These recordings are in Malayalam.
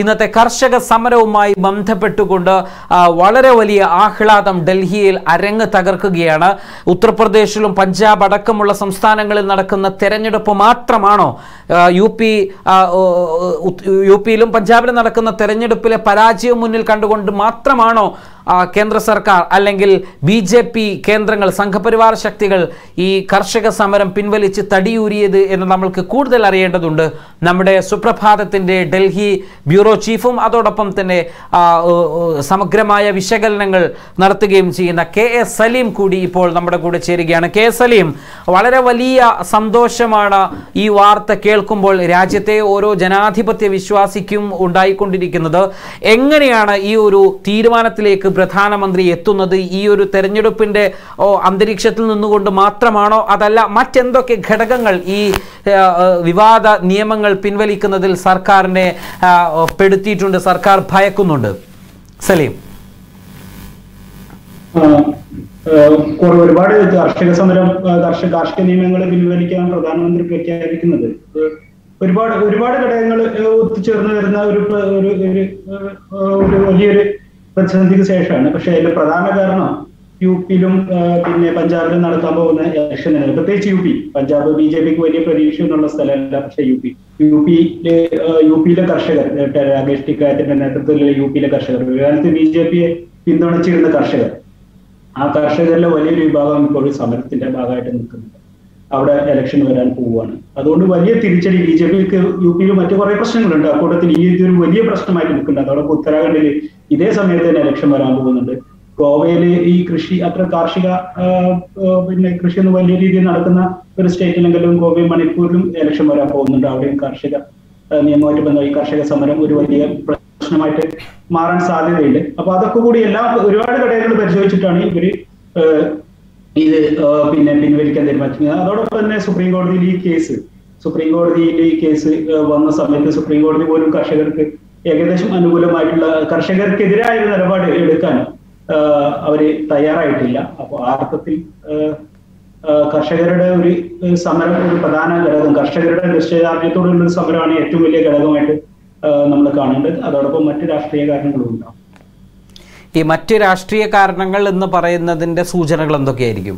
ഇന്നത്തെ കർഷക സമരവുമായി ബന്ധപ്പെട്ടുകൊണ്ട് വളരെ വലിയ ആഹ്ലാദം ഡൽഹിയിൽ അരങ്ങ് തകർക്കുകയാണ്. ഉത്തർപ്രദേശിലും പഞ്ചാബ് അടക്കമുള്ള സംസ്ഥാനങ്ങളിൽ നടക്കുന്ന തെരഞ്ഞെടുപ്പ് മാത്രമാണോ യു പി യു പിയിലും പഞ്ചാബിലും നടക്കുന്ന തെരഞ്ഞെടുപ്പിലെ പരാജയം മുന്നിൽ കണ്ടുകൊണ്ട് മാത്രമാണോ കേന്ദ്ര സർക്കാർ അല്ലെങ്കിൽ ബി ജെ പി കേന്ദ്രങ്ങൾ സംഘപരിവാർ ശക്തികൾ ഈ കർഷക സമരം പിൻവലിച്ച് തടിയൂരിയത് എന്ന് നമ്മൾക്ക് കൂടുതൽ അറിയേണ്ടതുണ്ട്. നമ്മുടെ സുപ്രഭാതത്തിന്റെ ഡൽഹി ബ്യൂറോ ചീഫും അതോടൊപ്പം തന്നെ സമഗ്രമായ വിശകലനങ്ങൾ നടത്തുകയും ചെയ്യുന്ന കെ എസ് സലീം കൂടി ഇപ്പോൾ നമ്മുടെ കൂടെ ചേരുകയാണ്. കെ എസ് സലീം വളരെ വലിയ സന്തോഷമാണ് ഈ വാർത്ത കേൾക്കുമ്പോൾ രാജ്യത്തെ ഓരോ ജനാധിപത്യ വിശ്വാസിക്കും ഉണ്ടായിക്കൊണ്ടിരിക്കുന്നത്. എങ്ങനെയാണ് ഈ ഒരു തീരുമാനത്തിലേക്ക് പ്രധാനമന്ത്രി എത്തുന്നത് ഈ ഒരു തെരഞ്ഞെടുപ്പിന്റെ ഓ, അന്തരീക്ഷത്തിൽ നിന്നുകൊണ്ട് മാത്രമാണോ? അതല്ല മറ്റെന്തൊക്കെ ഘടകങ്ങൾ ഈ വിവാദ നിയമങ്ങൾ പിൻവലിക്കുന്നതിൽ സർക്കാരിനെ പെടുത്തിയിട്ടുണ്ട് സർക്കാർ ഭയക്കുന്നുണ്ട്? സലീം. ഒരുപാട് കാർഷിക സമരം കാർഷിക കർഷക നിയമങ്ങൾ പിൻവലിക്കാൻ പ്രധാനമന്ത്രി പ്രഖ്യാപിക്കുന്നത്. ഒരുപാട് ഒരുപാട് ഘടകങ്ങൾ ഒത്തുചേർന്ന് വരുന്ന ഒരു ഒരു വലിയൊരു പ്രതിസന്ധിക്ക് ശേഷമാണ്. പക്ഷെ അതിന്റെ പ്രധാന കാരണം യു പിയിലും പിന്നെ പഞ്ചാബിലും നടത്താൻ പോകുന്ന ഇലക്ഷൻ പ്രത്യേകിച്ച് U P Punjab B J പിക്ക് വലിയ പ്രതീക്ഷയൊന്നുള്ള സ്ഥലമല്ല. പക്ഷെ യു പി യു പിയിലെ യു പിയിലെ കർഷകർ രാകേഷ് ടിക്കാറ്റിന്റെ നേതൃത്വത്തിലുള്ള യു പിയിലെ കർഷകർ ഒരു ബി ജെ പിയെ പിന്തുണച്ചിരുന്ന കർഷകർ. ആ കർഷകരിലെ വലിയൊരു വിഭാഗം ഇപ്പോൾ സമരത്തിന്റെ ഭാഗമായിട്ട് നിൽക്കുന്നുണ്ട്. അവിടെ ഇലക്ഷൻ വരാൻ പോവുകയാണ്. അതുകൊണ്ട് വലിയ തിരിച്ചടി ബി ജെ പിക്ക് യു പിയിൽ മറ്റു കുറെ പ്രശ്നങ്ങളുണ്ട്. അക്കൂട്ടത്തിൽ ഈ ഇതൊരു വലിയ പ്രശ്നമായിട്ട് നിൽക്കുന്നുണ്ട്. അതോടൊപ്പം ഉത്തരാഖണ്ഡിൽ ഇതേ സമയത്ത് തന്നെ ഇലക്ഷൻ വരാൻ പോകുന്നുണ്ട്. ഗോവയിൽ ഈ കൃഷി അത്ര കാർഷിക പിന്നെ കൃഷിയൊന്നും വലിയ രീതിയിൽ നടക്കുന്ന ഒരു സ്റ്റേറ്റിലെങ്കിലും ഗോവയും മണിപ്പൂരിലും ഇലക്ഷൻ വരാൻ പോകുന്നുണ്ട്. അവിടെയും കാർഷിക നിയമമായിട്ട് ബന്ധമായി കാർഷിക സമരം ഒരു വലിയ പ്രശ്നമായിട്ട് മാറാൻ സാധ്യതയുണ്ട്. അപ്പൊ അതൊക്കെ കൂടി എല്ലാ ഒരുപാട് ഘടകങ്ങൾ പരിശോധിച്ചിട്ടാണ് ഇവർ ഇത് പിന്നെ പിൻവലിക്കാൻ തീരുമാനിക്കുന്നത് അതോടൊപ്പം തന്നെ സുപ്രീം കോടതിയിൽ ഈ കേസ് സുപ്രീം കോടതിയിൽ ഈ കേസ് വന്ന സമയത്ത് സുപ്രീം കോടതി പോലും കർഷകർക്ക് ഏകദേശം അനുകൂലമായിട്ടുള്ള കർഷകർക്കെതിരായ ഒരു നിലപാട് എടുക്കാൻ അവർ തയ്യാറായിട്ടില്ല. അപ്പോൾ ആ അർത്ഥത്തിൽ കർഷകരുടെ ഒരു സമരം ഒരു പ്രധാന ഘടകം കർഷകരുടെ നിശ്ചയദാർഢ്യത്തോടുള്ള ഒരു സമരമാണ് ഏറ്റവും വലിയ ഘടകമായിട്ട് നമ്മൾ കാണേണ്ടത്. അതോടൊപ്പം മറ്റു രാഷ്ട്രീയ കാരണങ്ങളും ഉണ്ടാവും ഈ മറ്റ് രാഷ്ട്രീയ കാരണങ്ങൾ എന്ന് പറയുന്നതിന്റെ സൂചനകൾ എന്തൊക്കെയായിരിക്കും?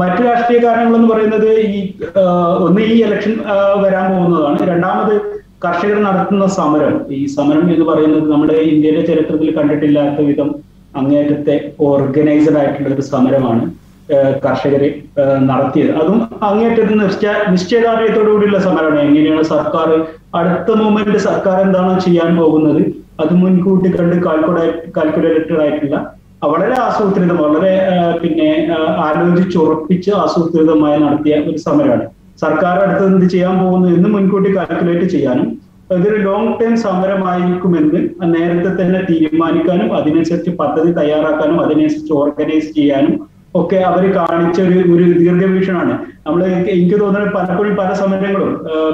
മറ്റു രാഷ്ട്രീയ കാരണങ്ങൾ എന്ന് പറയുന്നത് ഈ ഒന്ന് ഈ ഇലക്ഷൻ വരാൻ പോകുന്നതാണ്. രണ്ടാമത് കർഷകർ നടത്തുന്ന സമരം. ഈ സമരം എന്ന് പറയുന്നത് നമ്മുടെ ഇന്ത്യയിലെ ചരിത്രത്തിൽ കണ്ടിട്ടില്ലാത്ത വിധം അങ്ങേറ്റത്തെ ഓർഗനൈസ്ഡ് ആയിട്ടുള്ള ഒരു സമരമാണ് കർഷകരെ നടത്തിയത്. അതും അങ്ങേറ്റത്തെ നിശ്ചയ നിശ്ചയദാർഢ്യത്തോടു കൂടിയുള്ള സമരമാണ്. എങ്ങനെയാണ് സർക്കാർ അടുത്ത മൂമെന്റ് സർക്കാർ എന്താണോ ചെയ്യാൻ പോകുന്നത് അത് മുൻകൂട്ടി കണ്ട് കാൽക്കുലേറ്റ് കാൽക്കുലേറ്റഡ് ആയിട്ടുള്ള വളരെ ആസൂത്രിതം വളരെ പിന്നെ ആലോചിച്ച് ആലോചിച്ചുറപ്പിച്ച് ആസൂത്രിതമായി നടത്തിയ ഒരു സമരമാണ്. സർക്കാർ അടുത്ത് എന്ത് ചെയ്യാൻ പോകുന്നു എന്ന് മുൻകൂട്ടി കാൽക്കുലേറ്റ് ചെയ്യാനും ഇതൊരു ലോങ് ടേം സമരമായിരിക്കുമെന്ന് നേരത്തെ തന്നെ തീരുമാനിക്കാനും അതിനനുസരിച്ച് പദ്ധതി തയ്യാറാക്കാനും അതിനനുസരിച്ച് ഓർഗനൈസ് ചെയ്യാനും ഒക്കെ അവർ കാണിച്ച ഒരു ഒരു ദീർഘവീക്ഷണമാണ്. നമ്മൾ എനിക്ക് തോന്നുന്നത് പലപ്പോഴും പല സമരങ്ങളും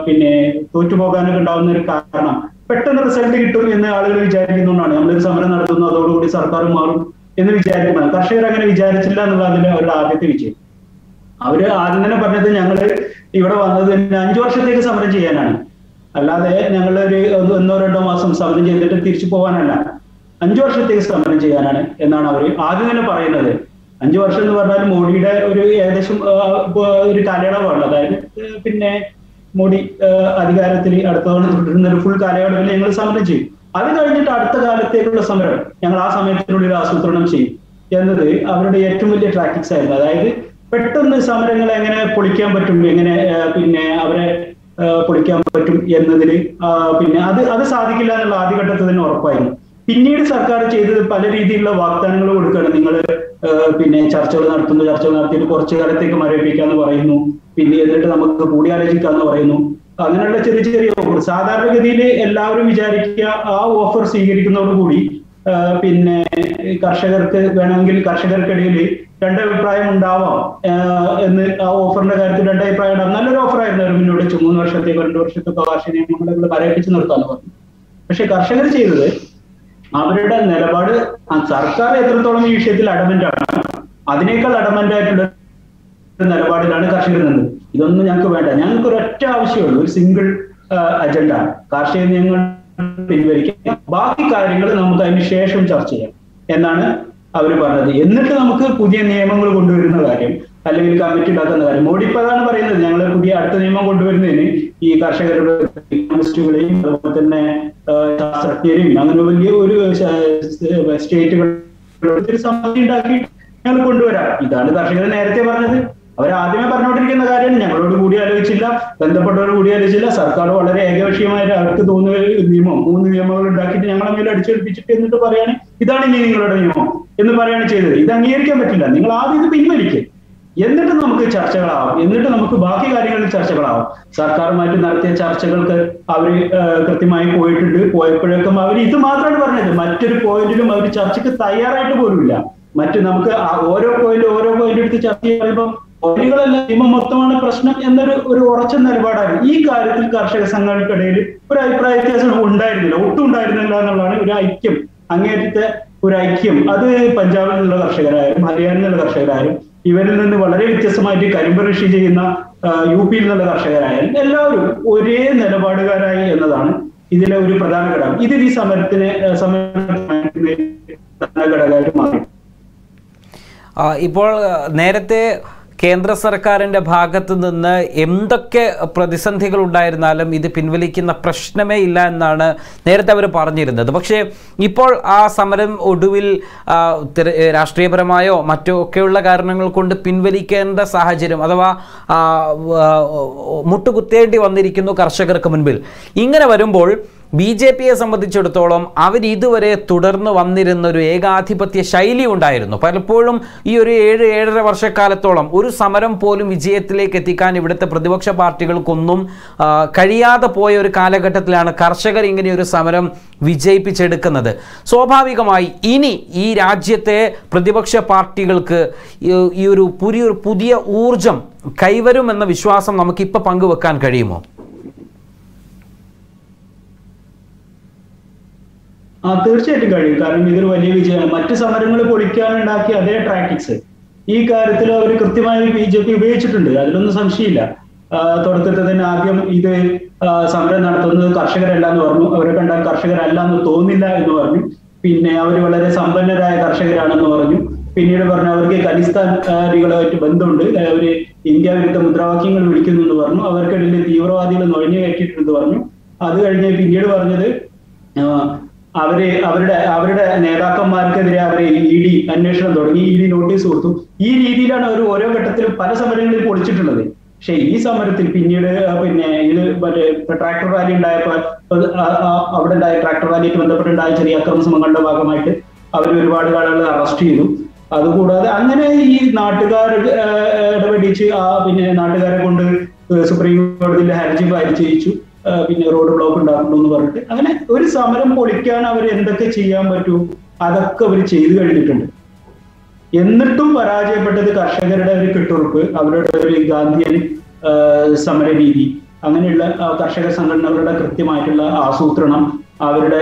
പിന്നെ തോറ്റുപോകാനൊക്കെ ഉണ്ടാവുന്ന ഒരു കാരണം പെട്ടെന്ന് റിസൾട്ട് കിട്ടും എന്ന് ആളുകൾ വിചാരിക്കുന്നതുകൊണ്ടാണ് നമ്മളൊരു സമരം നടത്തുന്നു അതോടുകൂടി സർക്കാർ മാറും എന്ന് വിചാരിക്കുന്നത് കർഷകർ അങ്ങനെ വിചാരിച്ചില്ല എന്നുള്ളതിന്റെ അവരുടെ ആദ്യത്തെ വിജയം. അവർ ആദ്യം തന്നെ പറഞ്ഞത് ഞങ്ങൾ ഇവിടെ വന്നത് അഞ്ചു വർഷത്തേക്ക് സമരം ചെയ്യാനാണ്. അല്ലാതെ ഞങ്ങൾ ഒരു ഒന്നോ രണ്ടോ മാസം സമരം ചെയ്തിട്ട് തിരിച്ചു പോകാനല്ല. അഞ്ചു വർഷത്തേക്ക് സമരം ചെയ്യാനാണ് എന്നാണ് അവർ ആദ്യം തന്നെ പറയുന്നത്. അഞ്ചു വർഷം എന്ന് പറഞ്ഞാൽ മോഡിയുടെ ഒരു ഏകദേശം ഒരു കാലയളവാണ്. അതായത് പിന്നെ മോഡി അധികാരത്തിൽ അടുത്ത തവണ തുടരുന്ന ഒരു ഫുൾ കാലയളവിൽ ഞങ്ങൾ സമരം ചെയ്യും. അത് കഴിഞ്ഞിട്ട് അടുത്ത കാലത്തേക്കുള്ള സമരം ഞങ്ങൾ ആ സമയത്തിനുള്ളിൽ ആസൂത്രണം ചെയ്യും. എന്നത് അവരുടെ ഏറ്റവും വലിയ ട്രാക്ടിക്സ് ആയിരുന്നു. അതായത് പെട്ടെന്ന് സമരങ്ങൾ എങ്ങനെ പൊളിക്കാൻ പറ്റും എങ്ങനെ പിന്നെ അവരെ പൊളിക്കാൻ പറ്റും എന്നതിന് പിന്നെ അത് അത് സാധിക്കില്ല എന്നുള്ള ആദ്യഘട്ടത്തിൽ തന്നെ ഉറപ്പായിരുന്നു. പിന്നീട് സർക്കാർ ചെയ്തത് പല രീതിയിലുള്ള വാഗ്ദാനങ്ങൾ കൊടുക്കുകയാണ്. നിങ്ങൾ പിന്നെ ചർച്ചകൾ നടത്തുന്നു ചർച്ചകൾ നടത്തിയിട്ട് കുറച്ചു കാലത്തേക്ക് മരവിപ്പിക്കാന്ന് പറയുന്നു. പിന്നെ എന്നിട്ട് നമുക്ക് കൂടിയാലോചിക്കാന്ന് പറയുന്നു. അങ്ങനെയുള്ള ചെറിയ ചെറിയ ഓഫർ സാധാരണഗതിയിൽ എല്ലാവരും വിചാരിക്കുക ആ ഓഫർ സ്വീകരിക്കുന്നതോടുകൂടി കൂടി പിന്നെ കർഷകർക്ക് വേണമെങ്കിൽ കർഷകർക്കിടയിൽ രണ്ടഭിപ്രായം ഉണ്ടാവാം എന്ന് ആ ഓഫറിന്റെ കാര്യത്തിൽ രണ്ടഭിപ്രായം ഉണ്ടാവും. നല്ലൊരു ഓഫറായിരുന്നു അവർ മുന്നോട്ട് വെച്ചു. മൂന്ന് വർഷത്തേക്ക് രണ്ട് വർഷത്തേക്ക് കാർഷിക നിയമങ്ങളെ പരേപ്പിച്ച് നിർത്താന്ന് പറഞ്ഞു. പക്ഷെ കർഷകർ ചെയ്തത് അവരുടെ നിലപാട് സർക്കാർ എത്രത്തോളം ഈ വിഷയത്തിൽ അഡമന്റ് ആണ് അതിനേക്കാൾ അഡമന്റ് ആയിട്ടുള്ള നിലപാടിലാണ് കർഷകർ നിന്നത്. ഇതൊന്നും ഞങ്ങൾക്ക് വേണ്ട. ഞങ്ങൾക്ക് ഒരൊറ്റ ആവശ്യമുള്ളൂ. ഒരു സിംഗിൾ അജണ്ട കാർഷിക നിയമങ്ങൾ പിൻവലിക്കാം ബാക്കി കാര്യങ്ങൾ നമുക്ക് അതിന് ശേഷം ചർച്ച ചെയ്യാം എന്നാണ് അവർ പറഞ്ഞത്. എന്നിട്ട് നമുക്ക് പുതിയ നിയമങ്ങൾ കൊണ്ടുവരുന്ന കാര്യം അല്ലെങ്കിൽ കമ്മിറ്റി ഉണ്ടാക്കുന്ന കാര്യം. മോഡി ഇപ്പൊ അതാണ് പറയുന്നത്. ഞങ്ങൾ പുതിയ അടുത്ത നിയമം കൊണ്ടുവരുന്നതിന് ഈ കർഷകരുടെ ഇക്കണമിസ്റ്റുകളെയും അതുപോലെ തന്നെ ശാസ്ത്രജ്ഞരെയും അങ്ങനെ വലിയ ഒരു സ്റ്റേറ്റുകൾ സമിതി ഉണ്ടാക്കി ഞങ്ങൾ കൊണ്ടുവരാം. ഇതാണ് കർഷകർ നേരത്തെ പറഞ്ഞത്. അവർ ആദ്യമേ പറഞ്ഞുകൊണ്ടിരിക്കുന്ന കാര്യം ഞങ്ങളോട് കൂടി ആലോചിച്ചില്ല ബന്ധപ്പെട്ടവരോട് കൂടി ആലോചിച്ചില്ല. സർക്കാർ വളരെ ഏകപക്ഷീയമായിട്ട് അവർക്ക് തോന്നുന്ന നിയമം മൂന്ന് നിയമങ്ങൾ ഉണ്ടാക്കിയിട്ട് ഞങ്ങളെ മേലെ അടിച്ചേൽപ്പിച്ചിട്ട് എന്നിട്ട് പറയാണ് ഇതാണ് ഇനി നിങ്ങളുടെ നിയമം എന്ന് പറയാണ് ചെയ്തത്. ഇത് അംഗീകരിക്കാൻ പറ്റില്ല. നിങ്ങൾ ആദ്യം ഇത് പിൻവലിക്കും. എന്നിട്ട് നമുക്ക് ചർച്ചകളാവും. എന്നിട്ട് നമുക്ക് ബാക്കി കാര്യങ്ങളിൽ ചർച്ചകളാവും. സർക്കാരുമായിട്ട് നടത്തിയ ചർച്ചകൾക്ക് അവർ കൃത്യമായി പോയിട്ടുണ്ട്. പോയപ്പോഴേക്കും അവർ ഇത് മാത്രമാണ് പറഞ്ഞത്. മറ്റൊരു പോയിന്റിലും അവർ ചർച്ചയ്ക്ക് തയ്യാറായിട്ട് പോലുമില്ല. മറ്റ് നമുക്ക് ഓരോ പോയിന്റ് ഓരോ പോയിന്റ് എടുത്ത് ചർച്ച ചെയ്യുമ്പോൾ പോയിന്റുകളല്ല നിയമം മൊത്തമാണ് പ്രശ്നം എന്നൊരു ഒരു ഉറച്ച നിലപാടാണ്. ഈ കാര്യത്തിൽ കർഷക സംഘങ്ങൾക്കിടയിൽ ഒരു അഭിപ്രായ വ്യത്യാസം ഉണ്ടായിരുന്നില്ല. ഒട്ടും ഉണ്ടായിരുന്നില്ല എന്നുള്ളതാണ് ഒരു ഐക്യം. അങ്ങേറ്റത്തെ ഒരു ഐക്യം. അത് പഞ്ചാബിൽ നിന്നുള്ള കർഷകരായാലും ഹരിയാനയിൽ നിന്നുള്ള കർഷകരായാലും ഇവരിൽ നിന്ന് വളരെ വ്യത്യസ്തമായിട്ട് കരിമ്പ് കൃഷി ചെയ്യുന്ന യു പിയിൽ നിന്നുള്ള കർഷകരായാലും എല്ലാവരും ഒരേ നിലപാടുകാരായി എന്നതാണ് ഇതിലെ ഒരു പ്രധാന ഘടകം. ഇതിൽ ഈ സമരത്തിന് സമരത്തിന് ഘടകമായിട്ട് മാറി. ഇപ്പോൾ നേരത്തെ കേന്ദ്ര സർക്കാരിന്റെ ഭാഗത്ത് നിന്ന് എന്തൊക്കെ പ്രതിസന്ധികൾ ഉണ്ടായിരുന്നാലും ഇത് പിൻവലിക്കുന്ന പ്രശ്നമേ ഇല്ല എന്നാണ് നേരത്തെ അവർ പറഞ്ഞിരുന്നത്. പക്ഷേ ഇപ്പോൾ ആ സമരം ഒടുവിൽ രാഷ്ട്രീയപരമായോ മറ്റോ ഒക്കെയുള്ള കാരണങ്ങൾ കൊണ്ട് പിൻവലിക്കേണ്ട സാഹചര്യം അഥവാ മുട്ടുകുത്തേണ്ടി വന്നിരിക്കുന്നു കർഷകർക്ക് മുൻപിൽ. ഇങ്ങനെ വരുമ്പോൾ ബി ജെ പിയെ സംബന്ധിച്ചിടത്തോളം അവർ ഇതുവരെ തുടർന്ന് വന്നിരുന്ന ഒരു ഏകാധിപത്യ ശൈലി ഉണ്ടായിരുന്നു. പലപ്പോഴും ഈ ഒരു ഏഴ് ഏഴര വർഷക്കാലത്തോളം ഒരു സമരം പോലും വിജയത്തിലേക്ക് എത്തിക്കാൻ ഇവിടുത്തെ പ്രതിപക്ഷ പാർട്ടികൾക്കൊന്നും കഴിയാതെ പോയ ഒരു കാലഘട്ടത്തിലാണ് കർഷകർ ഇങ്ങനെ ഒരു സമരം വിജയിപ്പിച്ചെടുക്കുന്നത്. സ്വാഭാവികമായി ഇനി ഈ രാജ്യത്തെ പ്രതിപക്ഷ പാർട്ടികൾക്ക് ഈ- ഒരു പുതിയ ഊർജം കൈവരുമെന്ന വിശ്വാസം നമുക്കിപ്പോൾ പങ്കുവെക്കാൻ കഴിയുമോ? ആ തീർച്ചയായിട്ടും കഴിയും. കാരണം ഇതൊരു വലിയ വിജയമാണ്. മറ്റു സമരങ്ങൾ പൊളിക്കാനുണ്ടാക്കിയ അതേ ടാക്ടിക്സ് ഈ കാര്യത്തിൽ അവർ കൃത്യമായി ബി ജെ പി ഉപയോഗിച്ചിട്ടുണ്ട്. അതിലൊന്നും സംശയമില്ല. തുടക്കത്തിൽ തന്നെ ആദ്യം ഇത് സമരം നടത്തുന്നത് കർഷകരല്ല എന്ന് പറഞ്ഞു. അവരെ കണ്ടാൽ കർഷകരല്ല എന്ന് തോന്നില്ല എന്ന് പറഞ്ഞു. പിന്നെ അവർ വളരെ സമ്പന്നരായ കർഷകരാണെന്ന് പറഞ്ഞു. പിന്നീട് പറഞ്ഞു അവർക്ക് ഖലിസ്ഥാനികളുമായിട്ട് ബന്ധമുണ്ട്. അവർ ഇന്ത്യ വിരുദ്ധ മുദ്രാവാക്യങ്ങൾ വിളിക്കുന്നു എന്ന് പറഞ്ഞു. അവർക്കിടയിൽ തീവ്രവാദികൾ നുഴഞ്ഞു കയറ്റിയിട്ടുണ്ടെന്ന് പറഞ്ഞു. അത് കഴിഞ്ഞ് പിന്നീട് പറഞ്ഞത് അവർ അവരുടെ അവരുടെ നേതാക്കന്മാർക്കെതിരെ അവരെ ഇ ഡി അന്വേഷണം തുടങ്ങി ഇ ഡി നോട്ടീസ് കൊടുത്തു. ഈ രീതിയിലാണ് അവർ ഓരോ ഘട്ടത്തിലും പല സമരങ്ങളിൽ പൊളിച്ചിട്ടുള്ളത്. പക്ഷെ ഈ സമരത്തിൽ പിന്നീട് പിന്നെ ഇത് മറ്റേ ട്രാക്ടർ റാലി ഉണ്ടായപ്പോൾ അവിടെ ഉണ്ടായ ട്രാക്ടർ റാലിയായിട്ട് ബന്ധപ്പെട്ടുണ്ടായ ചെറിയ അക്രമ ശ്രമങ്ങളുടെ ഭാഗമായിട്ട് അവർ ഒരുപാട് ആളുകളെ അറസ്റ്റ് ചെയ്തു. അതുകൂടാതെ അങ്ങനെ ഈ നാട്ടുകാർ ഇടപെടിച്ച് ആ പിന്നെ നാട്ടുകാരെ കൊണ്ട് സുപ്രീം കോടതിയിൽ ഹർജി ആ, പിന്നെ റോഡ് ബ്ലോക്ക് ഉണ്ടാക്കുന്നു എന്ന് പറഞ്ഞിട്ട്. അങ്ങനെ ഒരു സമരം പൊളിക്കാൻ അവർ എന്തൊക്കെ ചെയ്യാൻ പറ്റൂ അതൊക്കെ അവർ ചെയ്തു കഴിഞ്ഞിട്ടുണ്ട്. എന്നിട്ടും പരാജയപ്പെട്ടത് കർഷകരുടെ ഒരു കെട്ടുറപ്പ് അവരുടെ ഒരു ഗാന്ധിയൻ സമര രീതി അങ്ങനെയുള്ള കർഷക സംഘടനകളുടെ കൃത്യമായിട്ടുള്ള ആസൂത്രണം അവരുടെ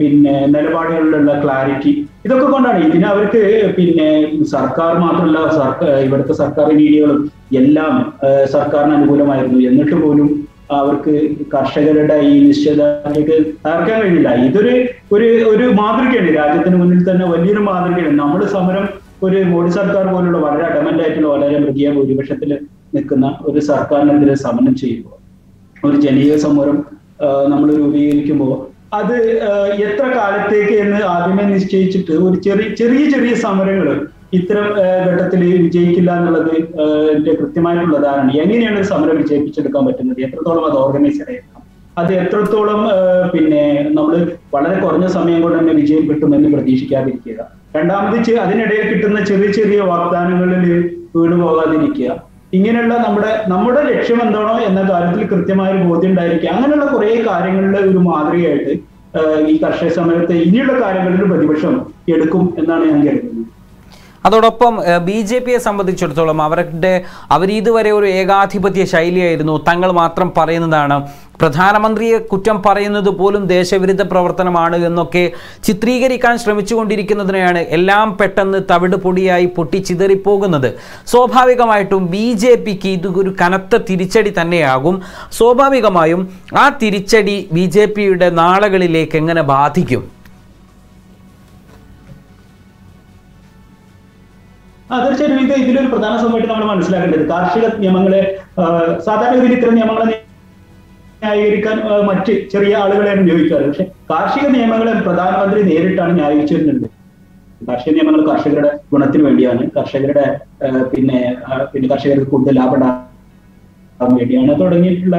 പിന്നെ നിലപാടുകളിലുള്ള ക്ലാരിറ്റി ഇതൊക്കെ കൊണ്ടാണ്. ഇതിന് അവർക്ക് പിന്നെ സർക്കാർ മാത്രമല്ല സർക്കാർ ഇവിടുത്തെ സർക്കാർ രീതികളും എല്ലാം സർക്കാരിന് അനുകൂലമായിരുന്നു. എന്നിട്ട് പോലും അവർക്ക് കർഷകരുടെ ഈ നിശ്ചയദാർഢ്യത്തെ തകർക്കാൻ കഴിയില്ല ഇതൊരു ഒരു ഒരു മാതൃകയാണ്. രാജ്യത്തിന് മുന്നിൽ തന്നെ വലിയൊരു മാതൃകയാണ്. നമ്മൾ സമരം ഒരു മോഡി സർക്കാർ പോലുള്ള വളരെ അഡമന്റ് ആയിട്ടുള്ള വളരെ മൃഗീയ ഭൂരിപക്ഷത്തിൽ നിൽക്കുന്ന ഒരു സർക്കാരിനെതിരെ സമരം ചെയ്യുമ്പോൾ ഒരു ജനീയ സമരം നമ്മൾ രൂപീകരിക്കുമ്പോൾ അത് എത്ര കാലത്തേക്ക് എന്ന് ആദ്യമേ നിശ്ചയിച്ചിട്ട് ഒരു ചെറിയ ചെറിയ ചെറിയ സമരങ്ങൾ ഇത്തരം ഘട്ടത്തിൽ വിജയിക്കില്ല എന്നുള്ളത് കൃത്യമായിട്ടുള്ള ധാരണ. എങ്ങനെയാണ് ഒരു സമരം വിജയിപ്പിച്ചെടുക്കാൻ പറ്റുന്നത്? എത്രത്തോളം അത് ഓർഗനൈസ് ആയിരിക്കണം അത് എത്രത്തോളം പിന്നെ നമ്മൾ വളരെ കുറഞ്ഞ സമയം കൊണ്ട് തന്നെ വിജയം കിട്ടുമെന്ന് പ്രതീക്ഷിക്കാതിരിക്കുക. രണ്ടാമത് അതിനിടയിൽ കിട്ടുന്ന ചെറിയ ചെറിയ വാഗ്ദാനങ്ങളിൽ വീണ് പോകാതിരിക്കുക. ഇങ്ങനെയുള്ള നമ്മുടെ നമ്മുടെ ലക്ഷ്യം എന്താണോ എന്ന കാര്യത്തിൽ കൃത്യമായ ഒരു ബോധ്യം ഉണ്ടായിരിക്കുക. അങ്ങനെയുള്ള കുറെ കാര്യങ്ങളുടെ ഒരു മാതൃകയായിട്ട് ഈ കർഷക സമരത്തെ ഇനിയുള്ള കാര്യങ്ങളിൽ പ്രതിപക്ഷം എടുക്കും എന്നാണ് ഞാൻ കരുതുന്നത്. അതോടൊപ്പം ബി ജെ പിയെ സംബന്ധിച്ചിടത്തോളം അവരുടെ അവർ ഇതുവരെ ഒരു ഏകാധിപത്യ ശൈലിയായിരുന്നു. തങ്ങൾ മാത്രം പറയുന്നതാണ്. പ്രധാനമന്ത്രിയെ കുറ്റം പറയുന്നത് പോലും ദേശവിരുദ്ധ പ്രവർത്തനമാണ് എന്നൊക്കെ ചിത്രീകരിക്കാൻ ശ്രമിച്ചുകൊണ്ടിരിക്കുന്നതിനെയാണ് എല്ലാം പെട്ടെന്ന് തവിട് പൊടിയായി പൊട്ടിച്ചിതറിപ്പോകുന്നത്. സ്വാഭാവികമായിട്ടും ബി ജെ പിക്ക് ഇത് ഒരു കനത്ത തിരിച്ചടി തന്നെയാകും. സ്വാഭാവികമായും ആ തിരിച്ചടി ബി ജെ പിയുടെ നാളുകളിലേക്ക് എങ്ങനെ ബാധിക്കും? ആ തീർച്ചയായിട്ടും ഇത് ഇതിലൊരു പ്രധാന സംഭവമായിട്ട് നമ്മൾ മനസ്സിലാക്കേണ്ടത്. കാർഷിക നിയമങ്ങളെ സാധാരണ സാധാരണഗതിയിൽ ഇത്തരം നിയമങ്ങളെ ന്യായീകരിക്കാൻ മറ്റ് ചെറിയ ആളുകളെയാണ് ഉപയോഗിക്കാറ്. പക്ഷെ കാർഷിക നിയമങ്ങളെ പ്രധാനമന്ത്രി നേരിട്ടാണ് ന്യായീകരിച്ചു വരുന്നുണ്ട് കാർഷിക നിയമങ്ങൾ കർഷകരുടെ ഗുണത്തിന് വേണ്ടിയാണ്. കർഷകരുടെ പിന്നെ പിന്നെ കർഷകർക്ക് കൂടുതൽ ലാഭം വേണ്ടിയാണ്. തുടങ്ങിയിട്ടുള്ള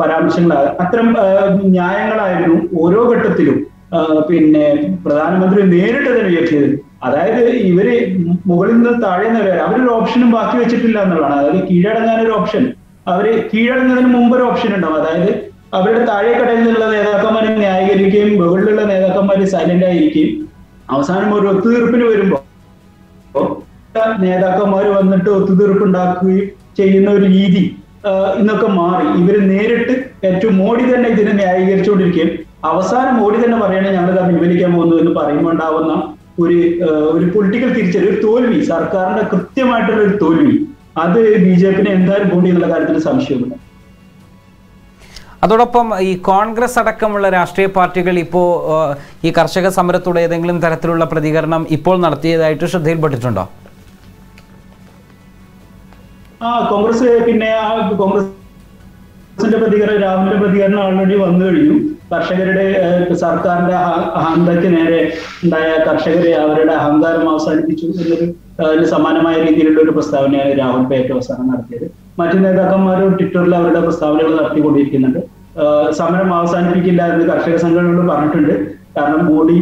പരാമർശങ്ങൾ. അത്തരം ന്യായങ്ങളായിരുന്നു ഓരോ ഘട്ടത്തിലും പിന്നെ പ്രധാനമന്ത്രി നേരിട്ട് തന്നെ ഉയർത്തിയത് അതായത് ഇവർ മുകളിൽ നിന്ന് താഴെ നിന്ന് വരാൻ അവരൊരു ഓപ്ഷനും ബാക്കി വെച്ചിട്ടില്ല എന്നുള്ളതാണ്. അതായത് കീഴടങ്ങാൻ ഒരു ഓപ്ഷൻ അവർ കീഴടങ്ങുന്നതിന് മുമ്പ് ഒരു ഓപ്ഷൻ ഉണ്ടാവും. അതായത് അവരുടെ താഴെക്കടയിൽ നിന്നുള്ള നേതാക്കന്മാരെ ന്യായീകരിക്കുകയും മുകളിലുള്ള നേതാക്കന്മാര് സൈലന്റ് ആയിരിക്കുകയും അവസാനം ഒരു ഒത്തുതീർപ്പിന് വരുമ്പോ നേതാക്കന്മാർ വന്നിട്ട് ഒത്തുതീർപ്പ് ഉണ്ടാക്കുകയും ചെയ്യുന്ന ഒരു രീതി ഇന്നൊക്കെ മാറി. ഇവർ നേരിട്ട് ഏറ്റവും മോഡി തന്നെ ഇതിനെ ന്യായീകരിച്ചുകൊണ്ടിരിക്കുകയും അവസാനം മോഡി തന്നെ പറയണേ ഞങ്ങൾ അത് പിൻവലിക്കാൻ പോകുന്നു എന്ന് പറയുമ്പോൾ ഉണ്ടാവുന്ന ഒരു ഒരു പൊളിറ്റിക്കൽ തിരിച്ചടി ഒരു തോൽവി സർക്കാരിന്റെ കൃത്യമായിട്ടുള്ള ഒരു തോൽവി. അത് ബി ജെ പിന്നെ എന്തായാലും കൂടി എന്നുള്ള കാര്യത്തിൽ സംശയമില്ല അതോടൊപ്പം ഈ കോൺഗ്രസ് അടക്കമുള്ള രാഷ്ട്രീയ പാർട്ടികൾ ഇപ്പോൾ ഈ കർഷക സമരത്തോട് ഏതെങ്കിലും തരത്തിലുള്ള പ്രതികരണം ഇപ്പോൾ നടത്തിയതായിട്ട് ശ്രദ്ധയിൽപ്പെട്ടിട്ടുണ്ടോ? ആ കോൺഗ്രസ് പിന്നെ ആ കോൺഗ്രസിന്റെ പ്രതികരണം രാഹുലിന്റെ പ്രതികരണം ഓൾറെഡി വന്നു കഴിഞ്ഞു. കർഷകരുടെ സർക്കാരിന്റെ അഹന്തയ്ക്ക് നേരെ ഉണ്ടായ കർഷകരെ അവരുടെ അഹങ്കാരം അവസാനിപ്പിച്ചു എന്നൊരു സമാനമായ രീതിയിലുള്ള ഒരു പ്രസ്താവനയാണ് രാഹുൽ പേ ഏറ്റവും അവസാനം നടത്തിയത്. മറ്റു നേതാക്കന്മാരും ട്വിറ്ററിൽ അവരുടെ പ്രസ്താവനകൾ നടത്തിക്കൊണ്ടിരിക്കുന്നുണ്ട്. സമരം അവസാനിപ്പിക്കില്ല എന്ന് കർഷക സംഘടനകൾ പറഞ്ഞിട്ടുണ്ട്. കാരണം മോഡി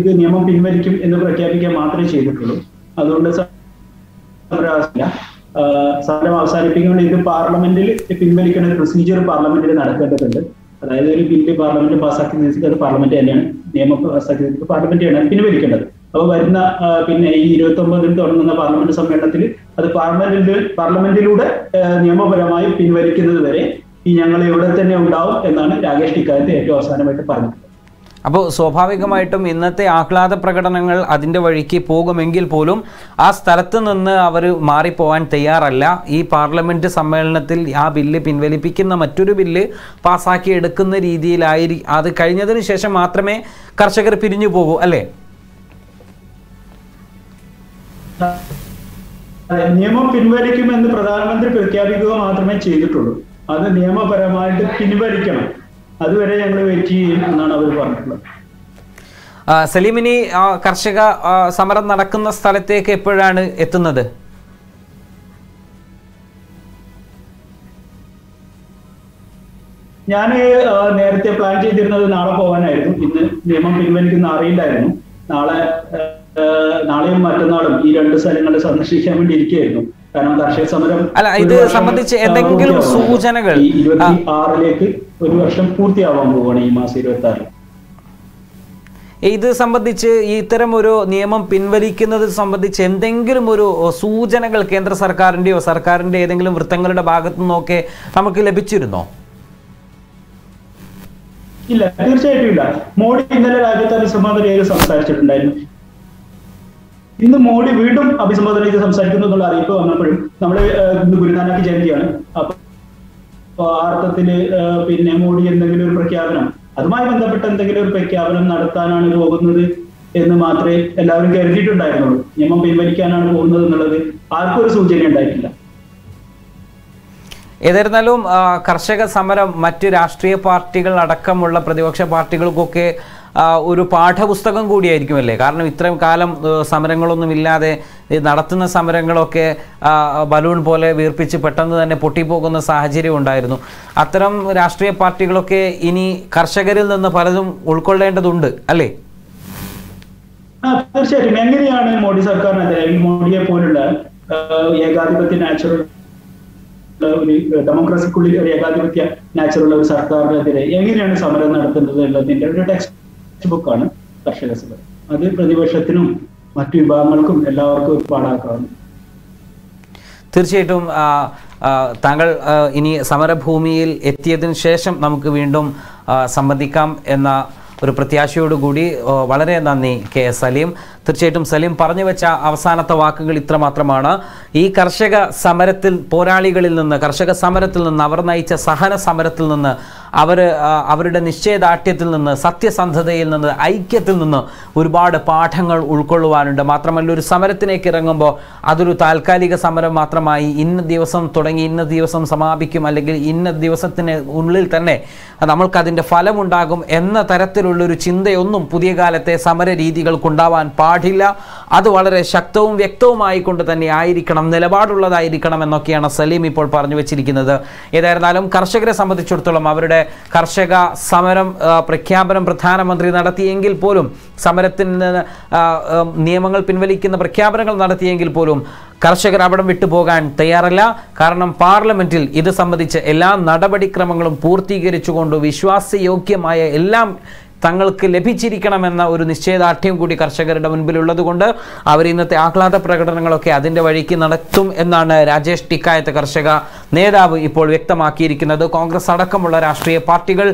ഇത് നിയമം പിൻവലിക്കും എന്ന് പ്രഖ്യാപിക്കാൻ മാത്രമേ ചെയ്തിട്ടുള്ളൂ. അതുകൊണ്ട് സമരം അവസാനിപ്പിക്കുമ്പോൾ ഇത് പാർലമെന്റിൽ പിൻവലിക്കേണ്ട പ്രൊസീജിയർ പാർലമെന്റിൽ നടക്കേണ്ടതുണ്ട്. അതായത് ഒരു ബില്ല് പാർലമെന്റ് പാസ്സാക്കി നിർത്തിയത് പാർലമെന്റ് തന്നെയാണ്. നിയമം പാസ്സാക്കി നിർത്തിയത് പാർലമെന്റ് തന്നെയാണ് പിൻവലിക്കേണ്ടത്. അപ്പൊ വരുന്ന പിന്നെ ഈ ഇരുപത്തി ഒമ്പതിൽ തുടങ്ങുന്ന പാർലമെന്റ് സമ്മേളനത്തിൽ അത് പാർലമെന്റിൽ പാർലമെന്റിലൂടെ നിയമപരമായി പിൻവലിക്കുന്നത് വരെ ഈ ഞങ്ങൾ ഇവിടെ തന്നെ ഉണ്ടാവും എന്നാണ് രാകേഷ് ടിക്കാരത്ത് ഏറ്റവും അവസാനമായിട്ട് പറഞ്ഞത് അപ്പോൾ സ്വാഭാവികമായിട്ടും ഇന്നത്തെ ആഹ്ലാദ പ്രകടനങ്ങൾ അതിന്റെ വഴിക്ക് പോകുമെങ്കിൽ പോലും ആ സ്ഥലത്ത് നിന്ന് അവർ മാറിപ്പോവാൻ തയ്യാറല്ല. ഈ പാർലമെന്റ് സമ്മേളനത്തിൽ ആ ബില്ല് പിൻവലിപ്പിക്കുന്ന മറ്റൊരു ബില്ല് പാസ്സാക്കി എടുക്കുന്ന രീതിയിലായി അത് കഴിഞ്ഞതിന് ശേഷം മാത്രമേ കർഷകർ പിരിഞ്ഞു പോകൂ അല്ലേ? നിയമം പിൻവലിക്കുമെന്ന് പ്രധാനമന്ത്രി പ്രഖ്യാപിക്കുക മാത്രമേ ചെയ്തിട്ടുള്ളൂ. അത് നിയമപരമായിട്ട് പിൻവലിക്കണം. അതുവരെ ഞങ്ങൾ വെയിറ്റ് ചെയ്യും എന്നാണ് അവർ പറഞ്ഞിട്ടുള്ളത്. സലീമിനി കർഷക സമരം നടക്കുന്ന സ്ഥലത്തേക്ക് എപ്പോഴാണ് എത്തുന്നത്? ഞാൻ നേരത്തെ പ്ലാൻ ചെയ്തിരുന്നത് നാളെ പോകാനായിരുന്നു ഇന്ന് നിയമം പിൻവലിക്കുന്ന അറിയില്ലായിരുന്നു. നാളെ നാളെയും മറ്റന്നാളും ഈ രണ്ട് സ്ഥലങ്ങളിൽ സന്ദർശിക്കാൻ വേണ്ടി ഇരിക്കുകയായിരുന്നു. കാരണം കർഷക സമരം അല്ല, ഇത് സംബന്ധിച്ച് എന്തെങ്കിലും സൂചനകൾ, ആറിലേക്ക് ഒരു വർഷം പൂർത്തിയാവാൻ പോവുകയാണ് ഈ മാസം ഇരുപത്തി ആറിൽ ഇത് സംബന്ധിച്ച് ഇത്തരം ഒരു നിയമം പിൻവലിക്കുന്നത് സംബന്ധിച്ച് എന്തെങ്കിലും ഒരു സൂചനകൾ കേന്ദ്ര സർക്കാരിന്റെയോ സർക്കാരിന്റെ ഏതെങ്കിലും വൃത്തങ്ങളുടെ ഭാഗത്തു നിന്നൊക്കെ നമുക്ക് ലഭിച്ചിരുന്നോ? ഇല്ല തീർച്ചയായിട്ടും ഇല്ല. മോഡി ഇന്നലെ രാജ്യത്തെ അഭിസംബോധന ചെയ്ത് സംസാരിച്ചിട്ടുണ്ടായിരുന്നു. ഇന്ന് മോഡി വീണ്ടും അഭിസംബോധന ചെയ്ത് സംസാരിക്കുന്നു എന്നുള്ള അറിയിപ്പ് വന്നപ്പോഴും നമ്മൾ ഇന്ന് ഗുരുനാനക് ജയന്തിയാണ്. അപ്പൊ അർത്ഥത്തിൽ പിന്നെ മോഡി എന്തെങ്കിലും ഒരു പ്രഖ്യാപനം അതുമായി ബന്ധപ്പെട്ട എന്തെങ്കിലും ഒരു പ്രഖ്യാപനം നടത്താനാണ് പോകുന്നത് എന്ന് മാത്രമേ എല്ലാവരും കരുതിയിട്ടുണ്ടായിരുന്നുള്ളൂ. നിയമം പിൻവലിക്കാനാണ് പോകുന്നത് എന്നുള്ളത് ആർക്കും ഒരു സൂചന ഉണ്ടായിട്ടില്ല. ഏതായിരുന്നാലും കർഷക സമരം മറ്റ് രാഷ്ട്രീയ പാർട്ടികൾ അടക്കമുള്ള പ്രതിപക്ഷ പാർട്ടികൾക്കൊക്കെ ഒരു പാഠപുസ്തകം കൂടിയായിരിക്കുമല്ലേ? കാരണം ഇത്രയും കാലം സമരങ്ങളൊന്നും സമരങ്ങളൊന്നുമില്ലാതെ നടത്തുന്ന സമരങ്ങളൊക്കെ ബലൂൺ പോലെ വീർപ്പിച്ച് പെട്ടെന്ന് തന്നെ പൊട്ടിപ്പോകുന്ന സാഹചര്യം ഉണ്ടായിരുന്നു. അത്തരം രാഷ്ട്രീയ പാർട്ടികളൊക്കെ ഇനി കർഷകരിൽ നിന്ന് പലതും ഉൾക്കൊള്ളേണ്ടതുണ്ട് അല്ലേ? തീർച്ചയായിട്ടും. എങ്ങനെയാണ് മോഡി സർക്കാരിനെതിരെ മോഡിയെ പോലുള്ള ഏകാധിപത്യ നാച്ചുറൽ ഒരു ഡെമോക്രസിക്കുള്ളിൽ ഒരു ഏകാധിപത്യ നാച്ചുറൽ ഒരു സർക്കാരിനെതിരെ എങ്ങനെയാണ് സമരം നടത്തുന്നത് എന്നതിന്റെ ഒരു ടെക്സ്റ്റ് ബുക്കാണ് കർഷക സമരം. അത് പ്രതിപക്ഷത്തിനും മറ്റു വിഭാഗങ്ങൾക്കും എല്ലാവർക്കും ഒരു പാടാക്കാവുന്നു തീർച്ചയായിട്ടും താങ്കൾ ഇനി സമരഭൂമിയിൽ എത്തിയതിനു ശേഷം നമുക്ക് വീണ്ടും സംബന്ധിക്കാം എന്ന ഒരു പ്രത്യാശയോടുകൂടി വളരെ നന്ദി കെ എസ് സലീം തീർച്ചയായിട്ടും സലീം പറഞ്ഞു വെച്ച അവസാനത്തെ വാക്കുകൾ ഇത്രമാത്രമാണ്. ഈ കർഷക സമരത്തിൽ പോരാളികളിൽ നിന്ന് കർഷക സമരത്തിൽ നിന്ന് അവർ നയിച്ച സഹന സമരത്തിൽ നിന്ന് അവർ അവരുടെ നിശ്ചയദാർഢ്യത്തിൽ നിന്ന് സത്യസന്ധതയിൽ നിന്ന് ഐക്യത്തിൽ നിന്ന് ഒരുപാട് പാഠങ്ങൾ ഉൾക്കൊള്ളുവാനുണ്ട്. മാത്രമല്ല ഒരു സമരത്തിലേക്ക് ഇറങ്ങുമ്പോൾ അതൊരു താൽക്കാലിക സമരം മാത്രമായി ഇന്ന ദിവസം തുടങ്ങി ഇന്ന ദിവസം സമാപിക്കും അല്ലെങ്കിൽ ഇന്ന ദിവസത്തിന് ഉള്ളിൽ തന്നെ നമ്മൾക്കതിന്റെ ഫലമുണ്ടാകും എന്ന തരത്തിലുള്ളൊരു ചിന്തയൊന്നും പുതിയ കാലത്തെ സമര രീതികൾക്കുണ്ടാവാൻ പാടില്ല. അത് വളരെ ശക്തവും വ്യക്തവുമായി കൊണ്ട് തന്നെ ആയിരിക്കണം നിലപാടുള്ളതായിരിക്കണം എന്നൊക്കെയാണ് സലീം ഇപ്പോൾ പറഞ്ഞു വെച്ചിരിക്കുന്നത്. ഏതായിരുന്നാലും കർഷകരെ സംബന്ധിച്ചിടത്തോളം അവരുടെ കർഷക സമരം പ്രഖ്യാപനം പ്രധാനമന്ത്രി നടത്തിയെങ്കിൽ പോലും ആ, നിയമങ്ങൾ പിൻവലിക്കുന്ന പ്രഖ്യാപനങ്ങൾ നടത്തിയെങ്കിൽ പോലും കർഷകർ അവിടം വിട്ടുപോകാൻ തയ്യാറല്ല. കാരണം പാർലമെന്റിൽ ഇത് സംബന്ധിച്ച് എല്ലാ നടപടിക്രമങ്ങളും പൂർത്തീകരിച്ചുകൊണ്ട് വിശ്വാസയോഗ്യമായ എല്ലാം തങ്ങൾക്ക് ലഭിച്ചിരിക്കണമെന്ന ഒരു നിശ്ചയദാർഢ്യം കൂടി കർഷകരുടെ മുൻപിലുള്ളതുകൊണ്ട് അവർ ഇന്നത്തെ ആഹ്ലാദ പ്രകടനങ്ങളൊക്കെ അതിന്റെ വഴിക്ക് നടത്തും എന്നാണ് രാജേഷ് ടിക്കായത്ത് കർഷക നേതാവ് ഇപ്പോൾ വ്യക്തമാക്കിയിരിക്കുന്നത്. കോൺഗ്രസ് അടക്കമുള്ള രാഷ്ട്രീയ പാർട്ടികൾ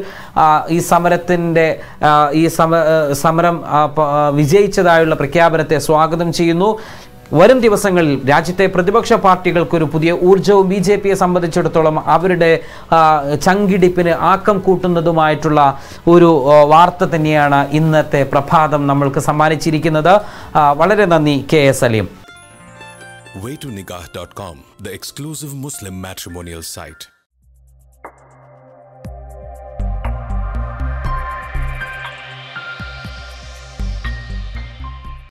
ഈ സമരത്തിന്റെ ഈ സമ സമരം വിജയിച്ചതായുള്ള പ്രഖ്യാപനത്തെ സ്വാഗതം ചെയ്യുന്നു. വരും ദിവസങ്ങളിൽ രാജ്യത്തെ പ്രതിപക്ഷ പാർട്ടികൾക്ക് ഒരു പുതിയ ഊർജവും ബി ജെ പിയെ സംബന്ധിച്ചിടത്തോളം അവരുടെ ചങ്കിടിപ്പിന് ആക്കം കൂട്ടുന്നതുമായിട്ടുള്ള ഒരു വാർത്ത തന്നെയാണ് ഇന്നത്തെ പ്രഭാതം നമ്മൾക്ക് സമ്മാനിച്ചിരിക്കുന്നത് വളരെ നന്ദി K S Aleem waytonikah.com, the exclusive Muslim matrimonial site.